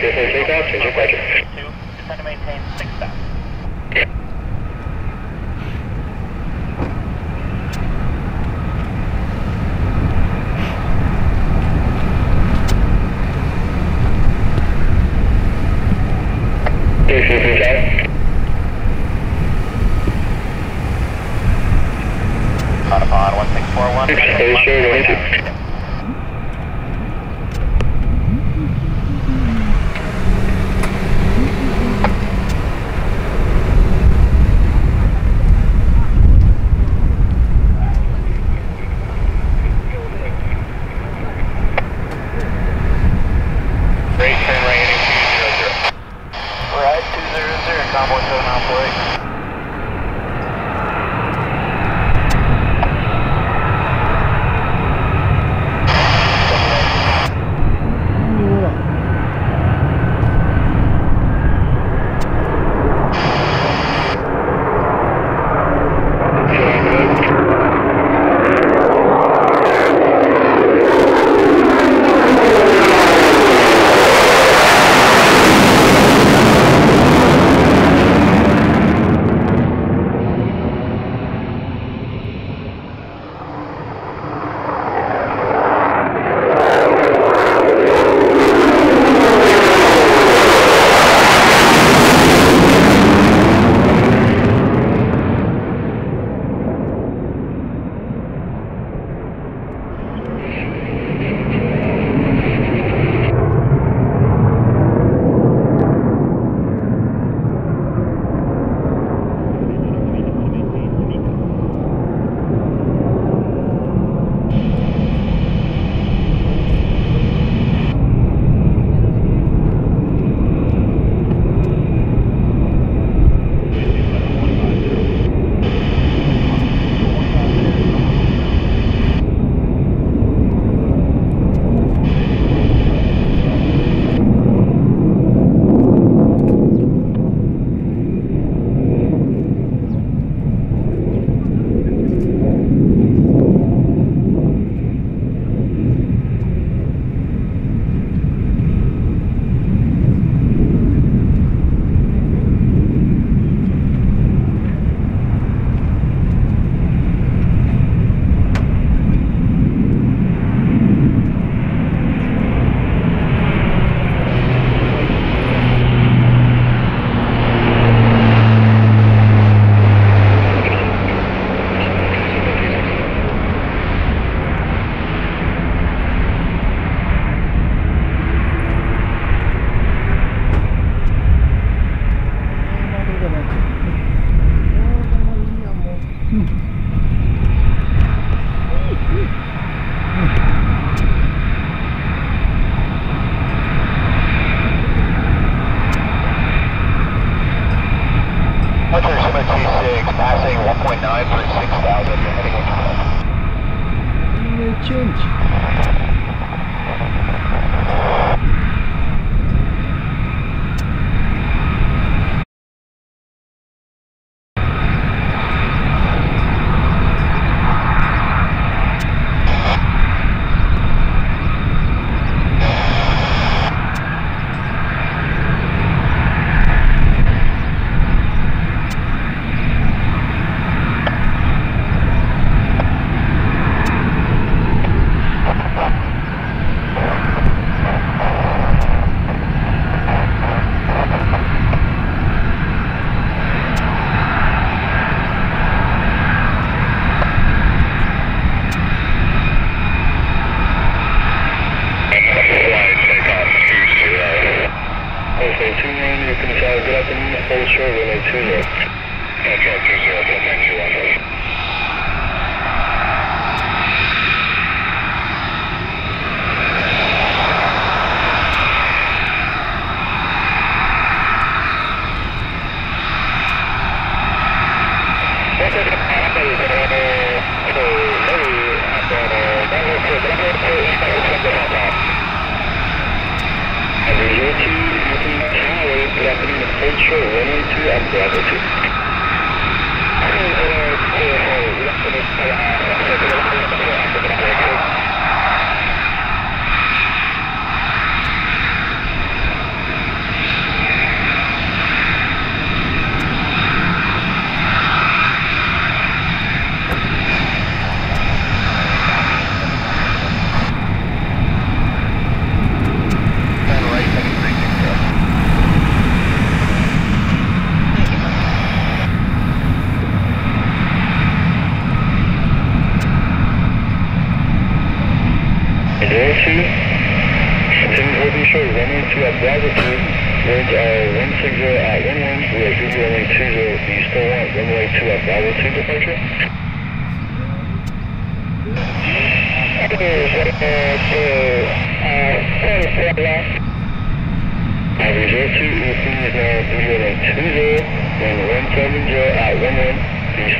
Clear takeoff, change your budget. Two, descend to maintain six thousand. Clear for takeoff. Audubon one six four one. Are you sure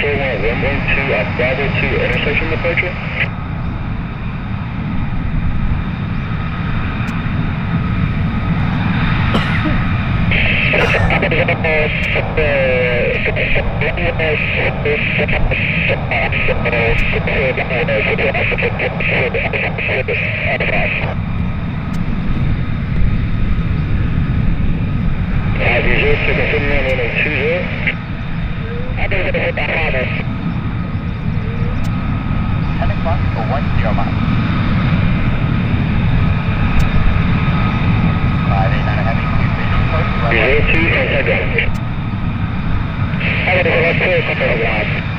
441, runway 2 at uh, Bravo 2, intersection departure. Five zero, signal 20, runway 20. Cruising to hit that harbor. 10 o'clock for 10 miles. Zero two and seven. I got to go left clear, control one.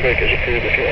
Approaching and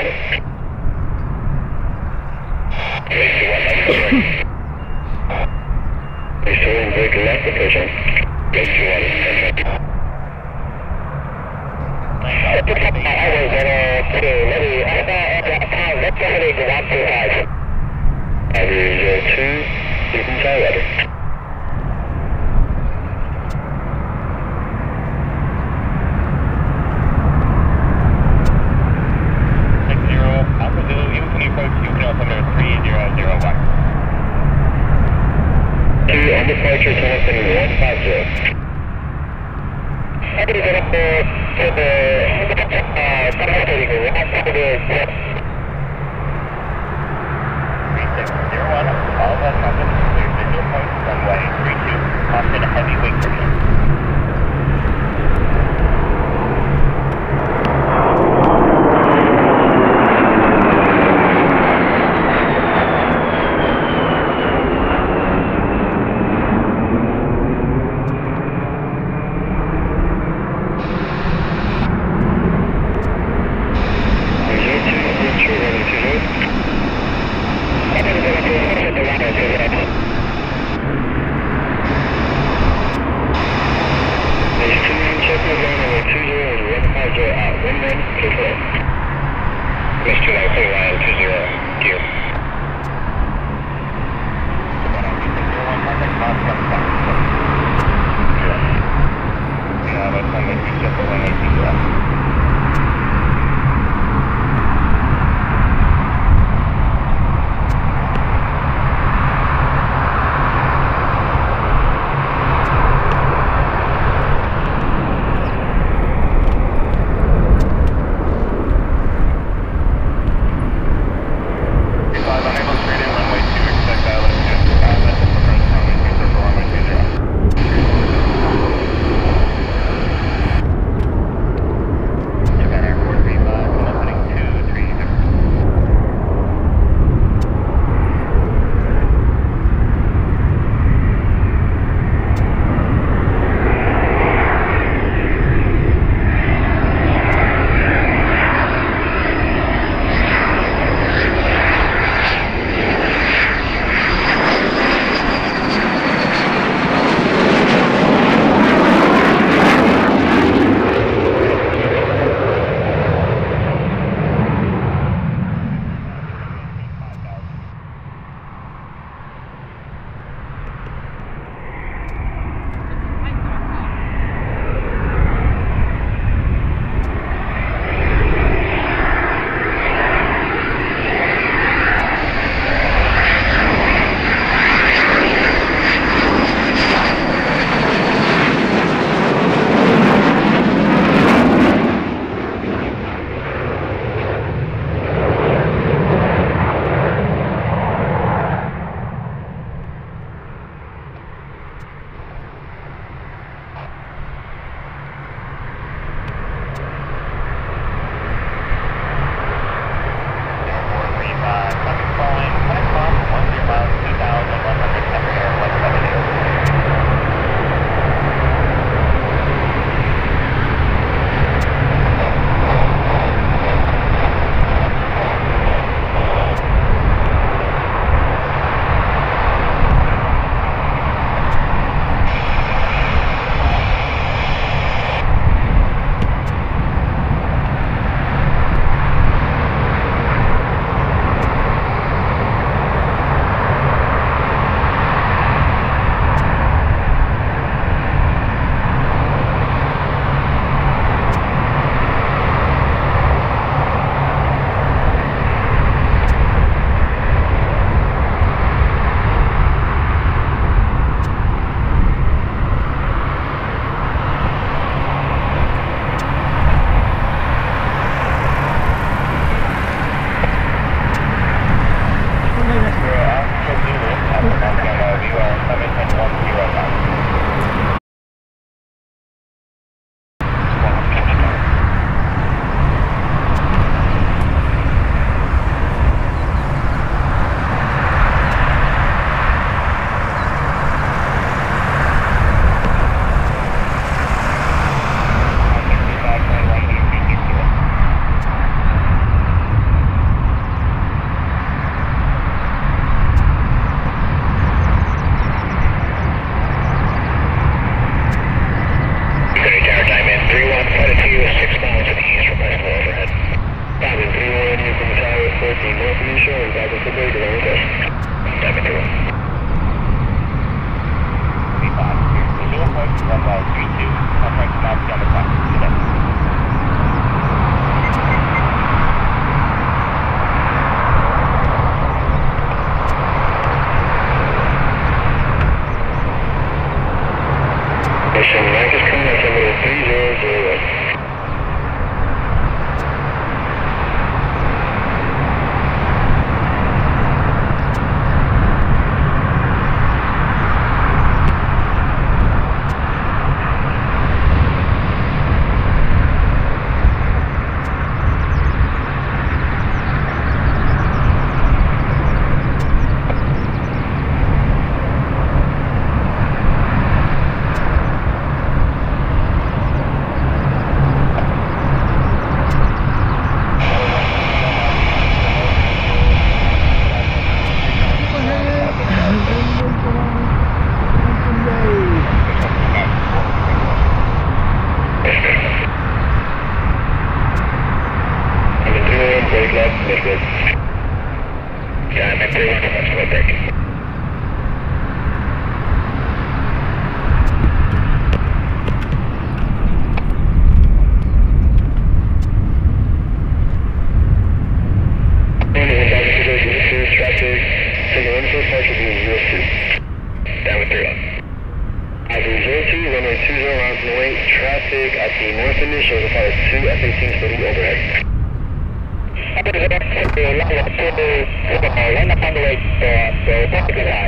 uh, one up on the lake, uh, so technical high.